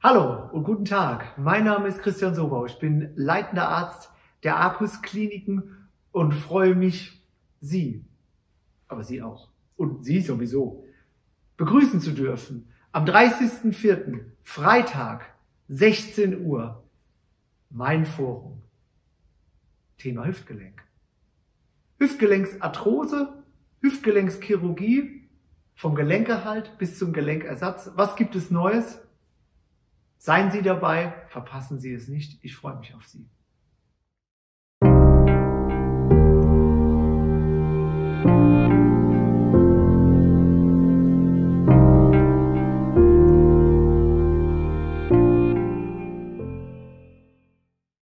Hallo und guten Tag. Mein Name ist Christian Sobau. Ich bin leitender Arzt der Arcus Kliniken und freue mich, Sie, aber Sie auch und Sie sowieso, begrüßen zu dürfen am 30.04. Freitag, 16 Uhr, mein Forum. Thema Hüftgelenk. Hüftgelenksarthrose, Hüftgelenkschirurgie, vom Gelenkerhalt bis zum Gelenkersatz. Was gibt es Neues? Seien Sie dabei, verpassen Sie es nicht. Ich freue mich auf Sie.